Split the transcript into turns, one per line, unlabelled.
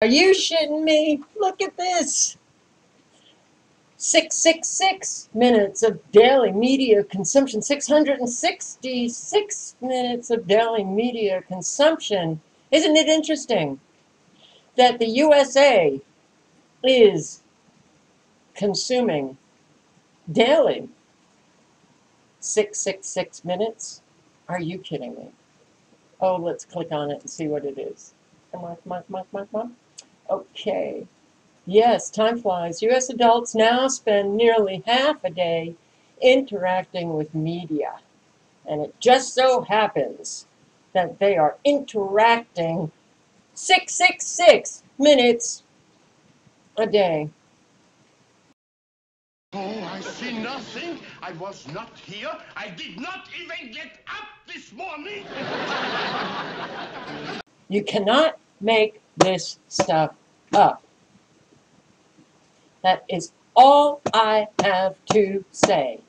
Are you shitting me? Look at this. 666 minutes of daily media consumption. 666 minutes of daily media consumption. Isn't it interesting that the USA is consuming daily 666 minutes? Are you kidding me? Oh, let's click on it and see what it is. Come on, come on, come on, come on. Okay. Yes, time flies. U.S. adults now spend nearly half a day interacting with media. And it just so happens that they are interacting 666 minutes a day.
Oh, I see nothing. I was not here. I did not even get up this morning.
You cannot make this stuff up. That is all I have to say.